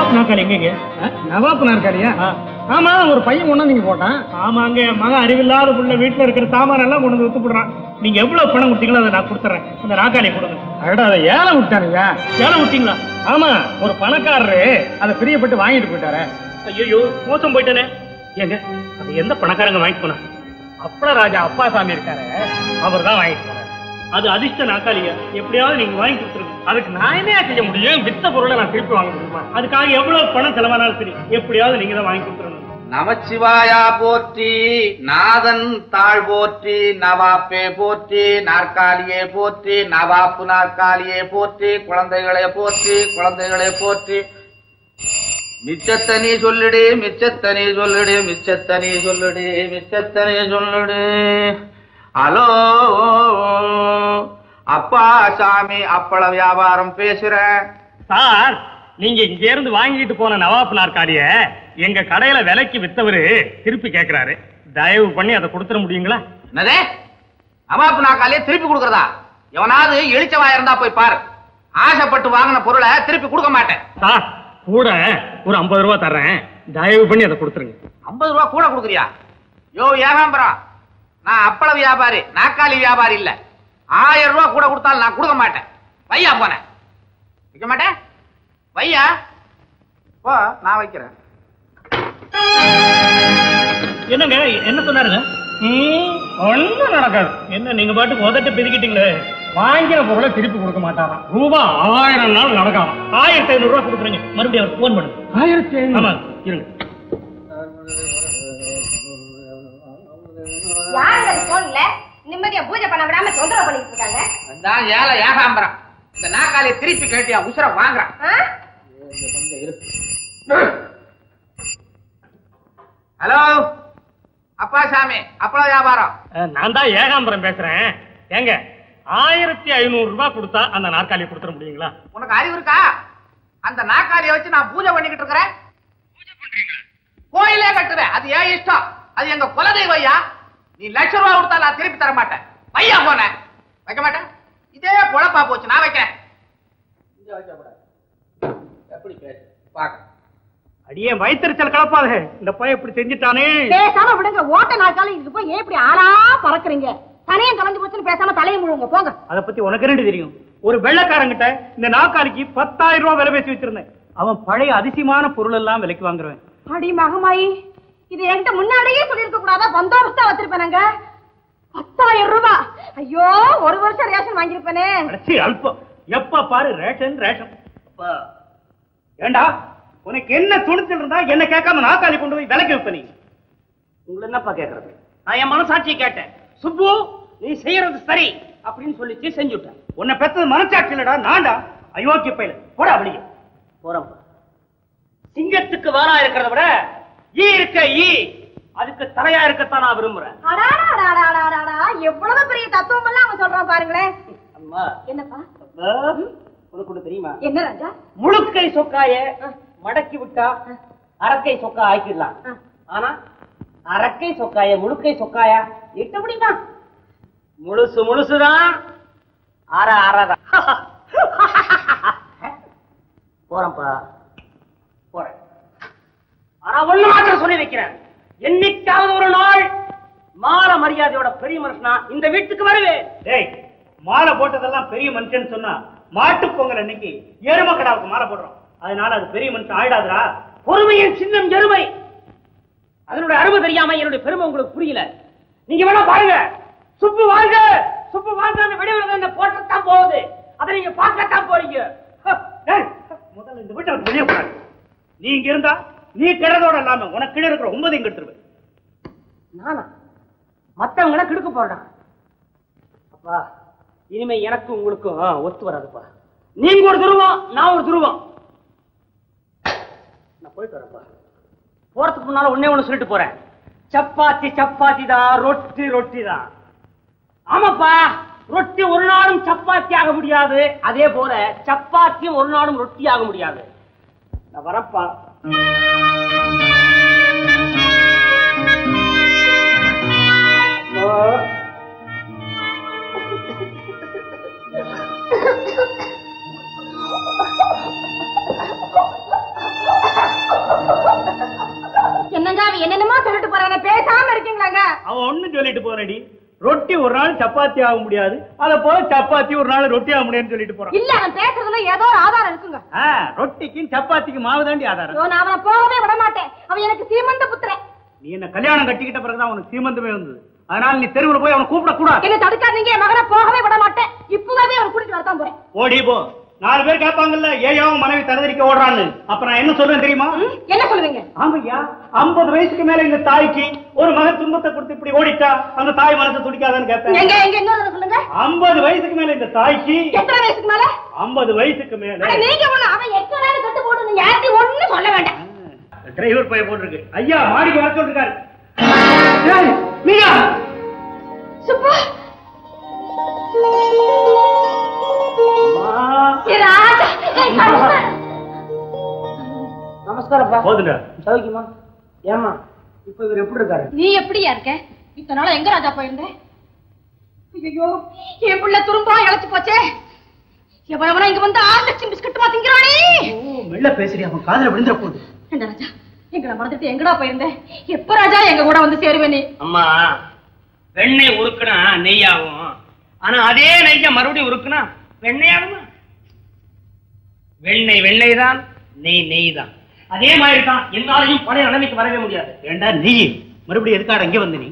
நவாப் நாக்காளி எங்கங்க நவாப் நாற்காலியா ஆமா ஒரு பையன் கொண்டு நீங்க போட்டான். ஆமாங்க மகன் அறிவில்லாத புள்ள வீட்டுல இருக்கிற சாமான எல்லாம் கொண்டு வந்து வித்து போடுறான். நீங்க எவ்வளவு பணம் கொடுத்தீங்களோ அதை நான் கொடுத்துறேன். அந்த நாக்காளி கொடுங்க. அடடா அதை ஏலம் விட்டானுங்க. ஏலம் விட்டீங்களா? ஆமா ஒரு பணக்காரரு அதை பிரியப்பட்டு வாங்கிட்டு போயிட்டாரு. ஐயோ மோசம் போயிட்டேனே. ஏங்க அது எந்த பணக்காரங்க வாங்கிட்டு போனா? அப்பள ராஜா அப்பாசாமி இருக்காரு. அவர் தான் வாங்கிட்டு போனாரு அது அதிர்ஷ்ட நாக்காளியா எப்படியாவது நீங்க வாங்கி கொடுத்துருங்க. அதுக்கு நான் என்ன செய்ய முடியும்? வித்த பொருளை நான் திருப்பி வாங்க முடியுமா? அதுக்காக எவ்வளவு பணம் செலவானாலும் சரி எப்படியாவது நீங்க தான் வாங்கி கொடுத்துருங்க. நமச்சிவாயா போற்றி நாதன் தாழ் போற்றி நவாப்பே போற்றி நாற்காலியே போற்றி நவாப்பு நாற்காலியே போற்றி குழந்தைகளே போற்றி குழந்தைகளே போற்றி. மிச்சத்தனி சொல்லுடு மிச்சத்தனி சொல்லுடு மிச்சத்தனி சொல்லுடு மிச்சத்தனி சொல்லுடு. ஹலோ அப்பா சாமி அப்பள வியாபாரம் பேசுறேன் சார் நீங்க இங்க இருந்து வாங்கிட்டு போன நவாப் நாற்காலிய எங்க கடையில விலைக்கு வித்தவரு திருப்பி கேக்குறாரு. தயவு பண்ணி அதை கொடுத்துட முடியுங்களா? என்னதே? நவாப்பு நாக்காலே திருப்பி கொடுக்கறதா? எவனாவது எழுச்சவா இருந்தா போய் பாரு. ஆசைப்பட்டு வாங்கின பொருளை திருப்பி கொடுக்க மாட்டேன். சார் கூட ஒரு ஐம்பது ரூபா தர்றேன். தயவு பண்ணி அதை கொடுத்துருங்க. ஐம்பது ரூபா கூட கொடுக்குறியா? யோ ஏகாம்பரம். நான் அப்பள வியாபாரி நாக்காளி வியாபாரி இல்ல. ஆயிரம் ரூபா கூட கொடுத்தாலும் நான் கொடுக்க மாட்டேன். வையா போனேன் வைக்க மாட்டேன்? வையா? போ நான் வைக்கிறேன். என்னங்க என்ன சொன்னாருங்க? ஒண்ணும் நடக்காது. என்ன நீங்க பாட்டுக்கு உதட்டு பிரிக்கிட்டீங்களே வாங்கின பொருளை திருப்பி கொடுக்க மாட்டாராம் ரூபா ஆயிரம் நாள் நடக்கலாம் ஆயிரத்தி ஐநூறு ரூபாய் கொடுக்குறீங்க. மறுபடியும் அவர் போன் பண்ணுங்க. ஆயிரத்தி ஆமா இருங்க. யாருங்க போன்ல நிம்மதியா பூஜை பண்ண விடாம தொந்தரவு பண்ணிட்டு இருக்காங்க? அதான் ஏழை ஏகாம்பரம். இந்த நாக்காளியை திருப்பி கேட்டியா உசுர வாங்குறான்? ஹலோ? அப்பா சாமி அப்பள வியாபாரம். நான் தான் ஏகாம்பரம் பேசுறேன். ஏங்க ஆயிரத்தி ஐநூறு ரூபாய் கொடுத்தா அந்த நாற்காலியை கொடுத்துட முடியுங்களா? உனக்கு அறிவு இருக்கா? அந்த நாக்காளியை வச்சு நான் பூஜை பண்ணிக்கிட்டு இருக்கிறேன். கோயிலே கட்டுறேன் அது ஏன் இஷ்டம்? அது எங்க குலதெய்வம் ஐயா. நீ லட்ச ரூபா கொடுத்தா நான் திருப்பி தர மாட்டேன் பையா போனேன் வைக்க மாட்டேன். இதே பொழப்பா போச்சு. நான் வைக்கிறேன். இங்க வைக்கக்கூடாது. எப்படி பேசு? பாக்க. அடியே வயிற்றுச்சல் கலப்பாத. இந்த பையன் இப்படி செஞ்சுட்டானே. பேசாம விடுங்க. ஓட்ட நாட்காலம் இதுக்கு போய் ஏன் இப்படி ஆளா பறக்குறீங்க? தனையும் கலந்து போச்சுன்னு பேசாம தலையை முழுங்க போங்க. அத பத்தி உனக்கு ரெண்டு தெரியும்? ஒரு வெள்ளைக்காரங்கிட்ட இந்த நாக்காளிக்கு பத்தாயிரம் ரூபாய் விலை பேசி வச்சிருந்தேன். அவன் பழைய அதிசயமான பொருள் எல்லாம் விலைக்கு வாங்குறவன். அடி மகமாயி. இது என்கிட்ட முன்னாடியே சொல்லிருக்க கூடாதா பந்தோபஸ்தா வச்சிருப்பேனாங்க. பத்தாயிரம் ரூபாய் ஐயோ ஒரு வருஷம் ரேஷன் வாங்கியிருப்பேனே. அல்பம். எப்ப பாரு ரேஷன் ரேஷன் அப்பா, ஏண்டா உனக்கு என்ன துணிச்சல் இருந்தா என்ன கேட்காம நாக்காளி கொண்டு போய் விலைக்கு வைப்ப நீ? உங்களை என்னப்பா கேக்குறது நான் என் மனசாட்சியை கேட்டேன். சுப்பு நீ செய்யறது சரி அப்படின்னு சொல்லிச்சு செஞ்சுட்டேன். உன்னை பெத்தது மனசாட்சி இல்லடா நான்டா. அயோக்கிய பயில போட அப்படியே போறப்ப சிங்கத்துக்கு வாரா இருக்கிறத விட ஈ இருக்க ஈ. அதுக்கு தலையா இருக்கத்தான் நான் விரும்புறேன். எவ்வளவு பெரிய தத்துவம் எல்லாம் அவன் சொல்றான் பாருங்களேன் அம்மா என்னப்பா உனக்கு ஒண்ணு தெரியுமா? என்ன ராஜா? முழுக்கை சொக்காய மடக்கி விட்டா அரக்கை சொக்கா ஆக்கிடலாம். ஆனா அரக்கை சொக்காய முழுக்கை சொக்காயா எட்ட முடியுமா? முழுசு முழுசுதான். அற அறதான் போறேன்ப்பா. போறேன் ஆனா ஒண்ணு மாத்திரம் சொல்லி வைக்கிறேன். என்னைக்காவது ஒரு நாள் மாலை மரியாதையோட பெரிய மனுஷனா இந்த வீட்டுக்கு வருவேன். டேய் மாலை போட்டதெல்லாம் பெரிய மனுஷன் சொன்னா மாட்டு பொங்கல் அன்னைக்கு எருமை கடாவுக்கு மாலை போடுறோம். அதனால அது பெரிய மனுஷன் ஆயிடாதுடா. பொறுமையின் சின்னம் எருமை. அதனுடைய அருமை தெரியாம என்னுடைய பெருமை உங்களுக்கு புரியல. நீங்க வேணா பாருங்க. சுப்பு வாங்க சுப்பு வாங்க அந்த வெடிவில் என்ன போட்டத்தான் போகுது. அதை நீங்க பார்க்கத்தான் போறீங்க. முதல்ல இந்த விட்டு வெளியே போறாங்க நீ இங்க இருந்தா நீ கிடதோட இல்லாம உனக்கு கீழே இருக்கிற ஒன்பதையும் கெடுத்துருவேன் நானா? மத்தவங்கள கெடுக்க போறான் அப்பா இனிமே எனக்கும் உங்களுக்கும் ஒத்து வராதுப்பா. நீங்க ஒரு துருவம் நான் ஒரு துருவம். நான் போயிட்டு வரேன்ப்பா. போறதுக்கு முன்னால ஒண்ணே ஒண்ணு சொல்லிட்டு போறேன். சப்பாத்தி சப்பாத்தி தான் ரொட்டி ரொட்டி தான். ஆமாப்பா ரொட்டி ஒரு நாளும் சப்பாத்தி ஆக முடியாது. அதே போல சப்பாத்தியும் ஒரு நாளும் ரொட்டி ஆக முடியாது. நான் வரப்பா என்னங்க அவன் என்னென்னமோ சொல்லிட்டு போறானே பேசாம இருக்கீங்களாங்க? அவன் ஒண்ணு சொல்லிட்டு போறடி. ரொட்டி ஒரு நாள் சப்பாத்தி ஆக முடியாது. அத போல சப்பாத்தி ஒரு நாள் ரொட்டி ஆக முடியாதுன்னு சொல்லிட்டு போறான் இல்ல அவன் பேசுறதுல ஏதோ ஒரு ஆதாரம் இருக்குங்க. ரொட்டிக்கும் சப்பாத்திக்கும் மாவு தாண்டி ஆதாரம். நான் அவனை போகவே விட மாட்டேன். அவன் எனக்கு சீமந்த புத்திரன். நீ என்ன கல்யாணம் கட்டிக்கிட்ட பிறகுதான் உனக்கு சீமந்தமே வந்தது. அதனால நீ தெருவுல போய் அவனை கூப்பிட கூடாது என்ன தடுக்காதீங்க மகனை போகவே விட மாட்டேன். இப்பவே அவன் கூட்டிட்டு வரதான் போறேன். ஓடி போ. நாலு பேர் கேட்பாங்கல்ல ஏயோ மனைவி தரதரிக்க ஓடுறான்னு. அப்ப நான் என்ன சொல்றேன் தெரியுமா? என்ன சொல்லுவீங்க? ஆமையா ஐம்பது வயசுக்கு மேல இந்த தாய்க்கு ஒரு மகன் துன்பத்தை கொடுத்து இப்படி ஓடிட்டா அந்த தாய் மனசு துடிக்காதான்னு கேட்டேன் ஐம்பது வயசுக்கு மேல இந்த தாய்க்கு எத்தனை வயசுக்கு மேல? ஐம்பது வயசுக்கு மேல. நீங்க ஒண்ணு அவன் எத்தனை நாள் கட்டு போடுங்க யார்த்தையும் ஒண்ணும் சொல்ல வேண்டாம். டிரைவர் பைய போட்டிருக்கு. ஐயா மாடிக்கு வர சொல்லிருக்காரு. ஏய், நமஸ்காரப்பா போதுங்க. சௌக்கியமா? ஏமா இப்ப இவர் எப்படி இருக்காரு? நீ எப்படியா இருக்க? இத்தனை நாளா எங்க ராஜா போயிருந்த? ஐயோ என் புள்ள துரும்பா இழைச்சு போச்சே. எவ்வளவுனா இங்க வந்து ஆறு லட்சம் பிஸ்கட்டுமா திங்கிறானே? ஓ, மெல்ல பேசுறீ அவன் காதுல விழுந்துற போகுது என்ன ராஜா எங்களை மறந்துட்டு எங்கடா போயிருந்த? எப்ப ராஜா எங்க கூட வந்து சேருவே நீ அம்மா வெண்ணெய் உருக்குனா நெய்யாகும் ஆனா அதே நெய்ய மறுபடியும் உருக்குனா வெண்ணெயாகுமா வெண்ணெய் வெண்ணெய் தான் நெய் நெய் தான் அதே மாதிரி தான் என்னாலையும் பழைய நிலைமைக்கு வரவே முடியாது. ஏண்டா நீ? மறுபடியும் எதுக்காக இங்க வந்த நீ?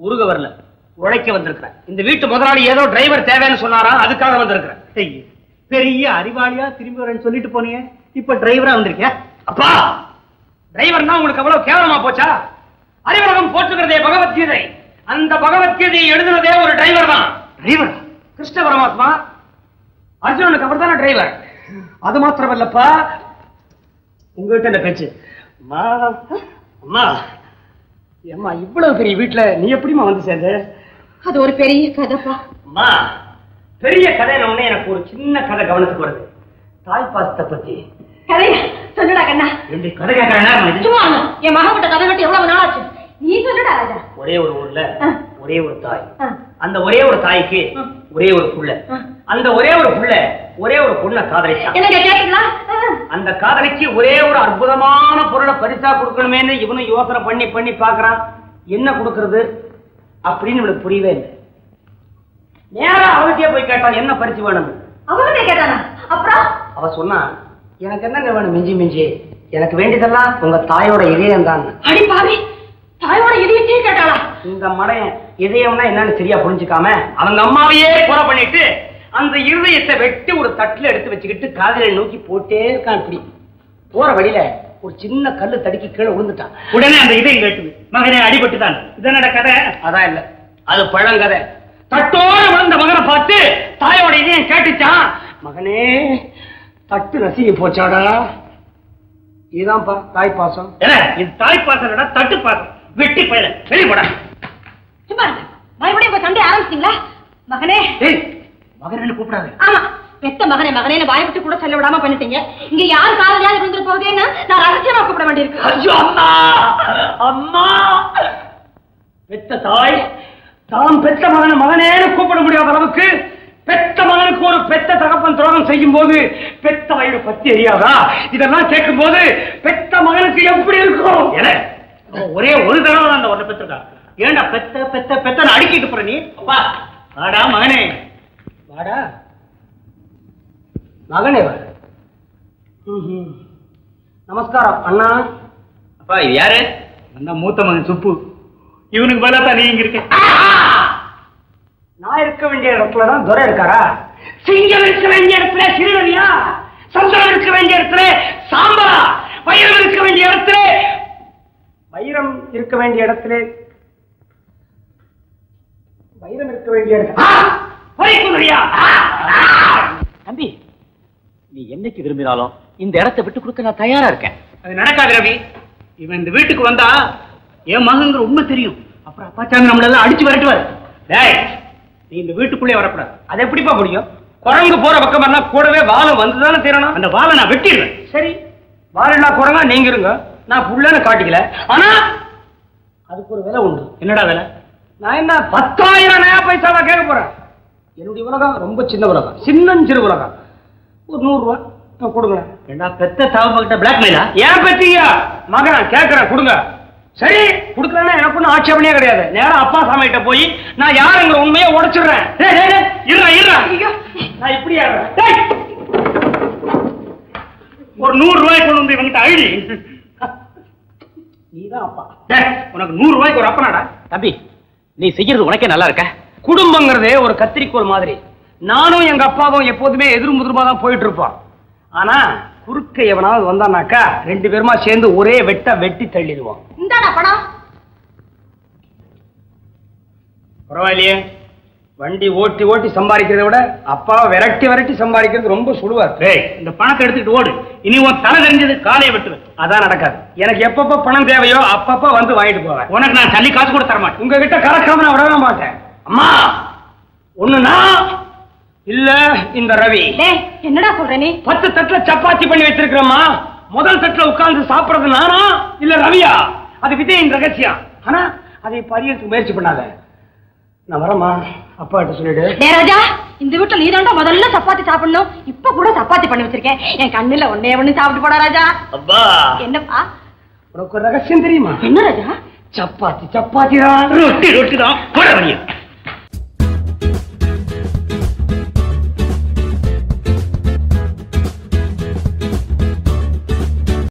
உருக வரல. உழைக்க வந்திருக்கிறேன் இந்த வீட்டு முதலாளி ஏதோ டிரைவர் தேவைன்னு சொன்னாரா? அதுக்காக வந்திருக்கிறேன் பெரிய அறிவாளியா திரும்பி வரேன்னு சொல்லிட்டு போனீங்க இப்ப டிரைவரா வந்திருக்கியா? அப்பா! டிரைவர்னா உங்களுக்கு அவ்வளவு கேவலமா போச்சா? அறிவலகம் போற்றுகிறதே பகவத்கீதை அந்த பகவத்கீதையை எழுதுனதே ஒரு டிரைவர் தான். டிரைவர் கிருஷ்ண பரமாத்மா அர்ஜுனனுக்கு அவர் தானே டிரைவர் அது மாத்திரமல்லப்பா உங்ககிட்ட இந்த பேச்சு. அம்மா அம்மா. அம்மா இவ்வளவு பெரிய வீட்டுல நீ எப்படிம்மா வந்து சேர்ந்த? அது ஒரு பெரிய கதைப்பா. அம்மா பெரிய கதை உடனே எனக்கு ஒரு சின்ன கதை கவனத்துக்கு வருது. தாய் பாசத்தை பத்தி. கதையா சொல்லுடா கண்ணா. எப்படி கதை கேட்கறேன் சும்மா அண்ணா, என் மகன் கதை கட்டி எவ்வளவு நாள் ஆச்சு? நீ சொல்லுடா ராஜா. ஒரே ஒரு ஊர்ல. ஒரே ஒரு தாய். அந்த ஒரே ஒரு தாய்க்கு. ஒரே ஒரு புள்ள. அந்த ஒரே ஒரு புள்ள ஒரே ஒரு பொண்ணை ஆ. அந்த காதலிக்கு ஒரே ஒரு அற்புதமான பொருளை பரிசா கொடுக்கணுமேன்னு இவனும் யோசனை பண்ணி பண்ணி பார்க்கறான். என்ன கொடுக்கறது? அப்படின்னு இவனுக்கு புரியவே இல்லை. நேரா அவகிட்டே போய் கேட்டான் என்ன பரிசு வேணும் அவகிட்ட கேட்டானா? அப்புறம்? அவ சொன்னா எனக்கு என்னங்க வேணும் மிஞ்சி மிஞ்சி? எனக்கு வேண்டியதெல்லாம் உங்க தாயோட இதயம் தான் அடி பாவி! தாயோட இதயத்தையே கேட்டாளா? இந்த மடையன் இதயம்னா என்னன்னு சரியா புரிஞ்சுக்காம அவங்க அம்மாவையே கொலை பண்ணிட்டு அந்த இருதயத்தை வெட்டி ஒரு தட்டுல எடுத்து வச்சுக்கிட்டு காதலை நோக்கி போட்டே இருக்கான் இப்படி போற வழியில ஒரு சின்ன கல்லு தடுக்கி கீழே விழுந்துட்டான். உடனே அந்த இதயம் கேட்டுது. மகனே அடிபட்டுதான். இதனோட கதை. அதான் இல்ல. அது பழங்கதை. தட்டோட விழுந்த மகனை பார்த்து தாயோட இதயம் கேட்டுச்சான் மகனே தட்டு நசுங்கி போச்சாடா? இதுதான்ப்பா தாய் பாசம். ஏல, இது தாய் பாசனடா தட்டு பாசம். வெட்டி பயில வெளிப்பட சும்மா. மறுபடியும் இப்ப சண்டை ஆரம்பிச்சிட்டீங்களா? மகனே. ஏய் மகன் கூப்பிடாது. ஆமா. பெத்த மகனே மகனே வாய் விட்டு கூட சொல்ல விடாம பண்ணிட்டீங்க. இங்க யார் காதலியாவது விழுந்துட்டு போகுதேன்னு நான் ரகசியமா கூப்பிட வேண்டியிருக்கு. ஐயோ அம்மா! அம்மா! பெத்த தாய் தாம் பெத்த மகனை மகனேன்னு கூப்பிட முடியாத அளவுக்கு பெத்த மகனுக்கு ஒரு பெத்த தகப்பன் துரோகம் செய்யும் போது பெத்த வயிறு பத்தி எரியாதா இதெல்லாம் கேட்கும் போது பெத்த மகனுக்கு எப்படி இருக்கும்? ஒரே ஒரு தடவை தான் அந்த ஒன்றை பெற்றிருக்கா ஏண்டா பெத்த பெத்த பெத்த அடிக்கிட்டு போற நீ? அப்பா வாடா மகனே. வாடா. மகனே வா. நமஸ்காரம் அண்ணா. அப்பா இது யாரு? அந்த மூத்த மகன் சுப்பு. இவனுக்கு பதிலா தான் நீ இங்க இருக்க. நான் இருக்க வேண்டிய இடத்துல தான் துரை இருக்காரா? சிங்கம் இருக்க வேண்டிய இடத்துல சிறுவரியா சந்திரன் இருக்க வேண்டிய இடத்துல சாம்பரா வைரம் இருக்க வேண்டிய இடத்துல வைரம் இருக்க வேண்டிய இடத்துல வைரம் இருக்க வேண்டிய இடத்துல என்னைக்கு விரும்பினாலும் இந்த இடத்தை விட்டு கொடுக்க நான் தயாரா இருக்கேன். அது நடக்காது ரவி. இவன் இந்த வீட்டுக்கு வந்தா என் மகங்கிற உண்மை தெரியும். அப்புறம் அப்பாச்சாமி நம்மள எல்லாம் அடிச்சு விரட்டுவாரு. டேய் நீ இந்த வீட்டுக்குள்ளே வரக்கூடாது. அது எப்படிப்பா முடியும்? குரங்கு போற பக்கம் எல்லாம் கூடவே வாழம் வந்துதானே தீரணும் அந்த வாளை நான் வெட்டிடுவேன் சரி. வாழா குரங்கா நீங்க இருங்க. நான் புள்ளன்னு காட்டிக்கல. ஆனா அதுக்கு ஒரு விலை உண்டு. என்னடா வேலை? நான் என்ன பத்தாயிரம் நயா பைசாவா கேட்க போறேன்? என்னுடைய உலகம் ரொம்ப சின்ன உலகம். சின்னஞ்சிறு உலகம். ஒரு நூறு ரூபா நான் கொடுங்க ஏண்டா பெத்த தாவப்பட்ட பிளாக்மெயிலா ஏன் பத்தீங்க? மகன் கேட்கறேன் கொடுங்க. சரி கொடுக்கலன்னா எனக்கு ஒன்றும் ஆட்சேபனையே கிடையாது. நேரா அப்பா சாமிகிட்ட போய் நான் யாருங்கிற உண்மையை உடைச்சிடுறேன். இருடா ஐயோ. நான் இப்படி ஆடுறேன். டேய், ஒரு நூறு ரூபாய் கொண்டு வந்து இவங்கிட்ட அழுதி நீதான் அப்பா. உனக்கு நூறு ரூபாய்க்கு ஒரு அப்பனாடா. தம்பி நீ செய்யறது உனக்கே நல்லா இருக்க. குடும்பங்கிறதே ஒரு கத்திரிக்கோல் மாதிரி. நானும் எங்க அப்பாவும் எப்போதுமே எதிர் முதிர்மா தான் போயிட்டு இருப்போம் ஆனா குறுக்க எவனாவது வந்தானாக்கா ரெண்டு பேருமா சேர்ந்து ஒரே வெட்ட வெட்டி தள்ளிடுவோம். இந்தாடா பணம். பரவாயில்லையே. வண்டி ஓட்டி ஓட்டி சம்பாதிக்கிறத விட அப்பாவை விரட்டி விரட்டி சம்பாதிக்கிறது ரொம்ப சுடுவார் டேய் இந்த பணத்தை எடுத்துக்கிட்டு ஓடு. இனி உன் தலை தெரிஞ்சது காலையை வெட்டுவேன் அதான் நடக்காது. எனக்கு எப்பப்ப பணம் தேவையோ அப்பப்ப வந்து வாங்கிட்டு போவேன். உனக்கு நான் சல்லி காசு கூட தர மாட்டேன் உங்ககிட்ட கலக்காம நான் விடவே மாட்டேன். அம்மா! ஒண்ணு நான் இல்ல இந்த ரவி. என்னடா சொல்ற நீ? பத்து தட்டுல சப்பாத்தி பண்ணி வச்சிருக்கிறேம்மா. முதல் தட்டுல உட்கார்ந்து சாப்பிடுறது நானா இல்ல ரவியா? அது விஜயின் ரகசியம். ஆனா அதை பரியறதுக்கு முயற்சி பண்ணாத. நான் வரேம்மா. அப்பா கிட்ட சொல்லிடு. டே ராஜா இந்த வீட்டுல நீ முதல்ல சப்பாத்தி சாப்பிடணும். இப்ப கூட சப்பாத்தி பண்ணி வச்சிருக்கேன். என் கண்ணுல ஒன்னே ஒண்ணு சாப்பிட்டு போடா ராஜா. அப்பா. என்னப்பா? உனக்கு ரகசியம் தெரியுமா? என்ன ராஜா? சப்பாத்தி சப்பாத்தி தான் ரொட்டி ரொட்டி தான் போட வழியா